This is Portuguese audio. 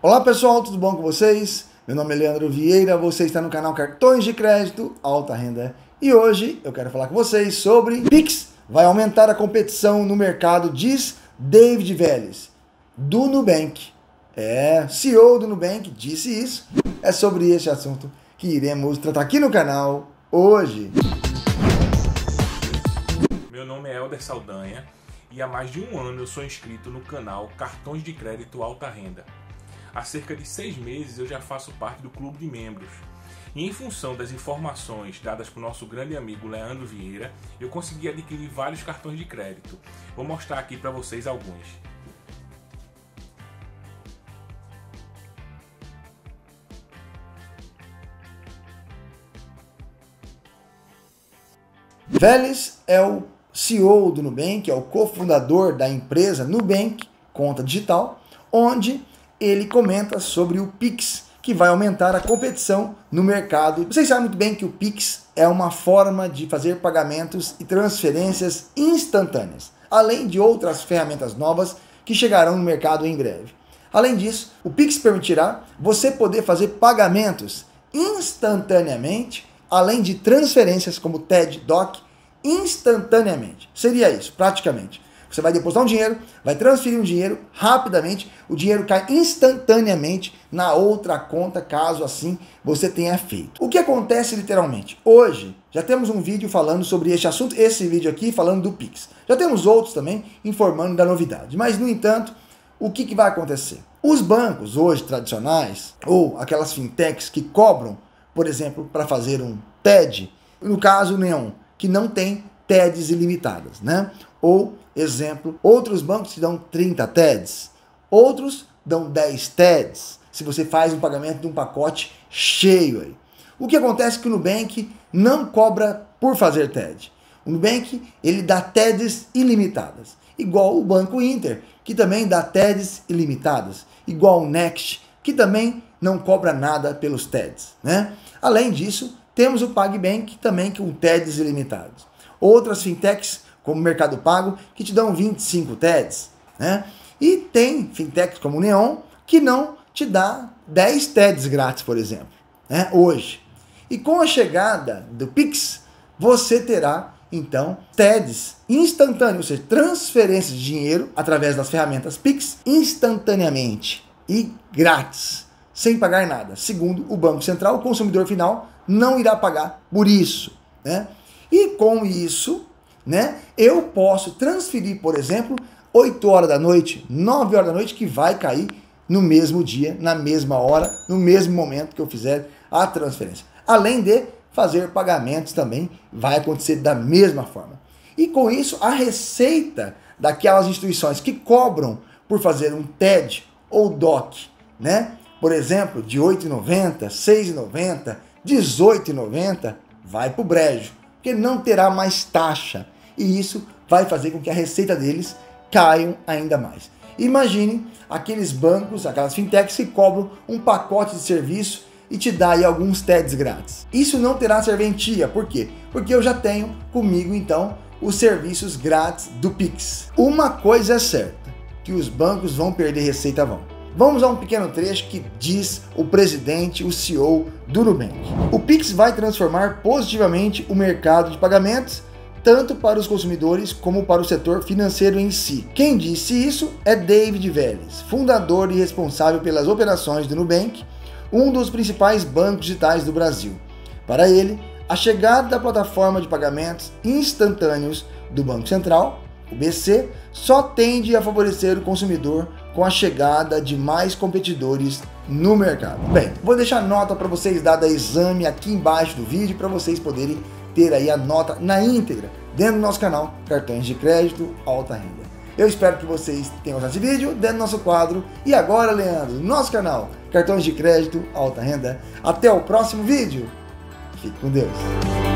Olá pessoal, tudo bom com vocês? Meu nome é Leandro Vieira, você está no canal Cartões de Crédito Alta Renda e hoje eu quero falar com vocês sobre Pix vai aumentar a competição no mercado, diz David Vélez, do Nubank. É, CEO do Nubank disse isso. É sobre esse assunto que iremos tratar aqui no canal hoje. Meu nome é Helder Saldanha e há mais de um ano eu sou inscrito no canal Cartões de Crédito Alta Renda. Há cerca de seis meses eu já faço parte do clube de membros. E em função das informações dadas o nosso grande amigo Leandro Vieira, eu consegui adquirir vários cartões de crédito. Vou mostrar aqui para vocês alguns. Vélez é o CEO do Nubank, é o cofundador da empresa Nubank Conta Digital, onde ele comenta sobre o Pix, que vai aumentar a competição no mercado. Vocês sabem muito bem que o Pix é uma forma de fazer pagamentos e transferências instantâneas, além de outras ferramentas novas que chegarão no mercado em breve. Além disso, o Pix permitirá você poder fazer pagamentos instantaneamente, além de transferências como TED, DOC, instantaneamente. Seria isso, praticamente. Você vai depositar um dinheiro, vai transferir um dinheiro rapidamente, o dinheiro cai instantaneamente na outra conta, caso assim você tenha feito. O que acontece literalmente? Hoje já temos um vídeo falando sobre este assunto, esse vídeo aqui falando do Pix. Já temos outros também informando da novidade. Mas, no entanto, o que, que vai acontecer? Os bancos hoje tradicionais, ou aquelas fintechs que cobram, por exemplo, para fazer um TED, no caso Neon, que não tem TEDs ilimitadas, né? Ou, exemplo, outros bancos te dão 30 TEDs, outros dão 10 TEDs, se você faz um pagamento de um pacote cheio aí. O que acontece é que o Nubank não cobra por fazer TED. O Nubank, ele dá TEDs ilimitadas, igual o Banco Inter, que também dá TEDs ilimitadas, igual o Next, que também não cobra nada pelos TEDs, né? Além disso, temos o PagBank também com TEDs ilimitados. Outras fintechs como Mercado Pago, que te dão 25 TEDs, né? E tem fintechs como o Neon, que não te dá 10 TEDs grátis, por exemplo, né? Hoje. E com a chegada do Pix, você terá então TEDs instantâneos, ou seja, transferências de dinheiro através das ferramentas Pix instantaneamente e grátis, sem pagar nada. Segundo o Banco Central, o consumidor final não irá pagar por isso, né? E com isso, né? Eu posso transferir, por exemplo, 8 horas da noite, 9 horas da noite, que vai cair no mesmo dia, na mesma hora, no mesmo momento que eu fizer a transferência. Além de fazer pagamentos também, vai acontecer da mesma forma. E com isso, a receita daquelas instituições que cobram por fazer um TED ou DOC, né? Por exemplo, de R$ 8,90, R$ 6,90, R$ 18,90, vai para o brejo, porque não terá mais taxa e isso vai fazer com que a receita deles caiam ainda mais. Imagine aqueles bancos, aquelas fintechs que cobram um pacote de serviço e te dá aí alguns TEDs grátis. Isso não terá serventia, por quê? Porque eu já tenho comigo então os serviços grátis do Pix. Uma coisa é certa, que os bancos vão perder receita vão. Vamos a um pequeno trecho que diz o presidente, o CEO do Nubank. O Pix vai transformar positivamente o mercado de pagamentos tanto para os consumidores como para o setor financeiro em si. Quem disse isso é David Vélez, fundador e responsável pelas operações do Nubank, um dos principais bancos digitais do Brasil. Para ele, a chegada da plataforma de pagamentos instantâneos do Banco Central, o BC, só tende a favorecer o consumidor com a chegada de mais competidores no mercado. Bem, vou deixar nota para vocês dada exame aqui embaixo do vídeo para vocês poderem aí a nota na íntegra dentro do nosso canal Cartões de Crédito Alta Renda. Eu espero que vocês tenham gostado desse vídeo dentro do nosso quadro. E agora, Leandro, nosso canal Cartões de Crédito Alta Renda. Até o próximo vídeo. Fique com Deus.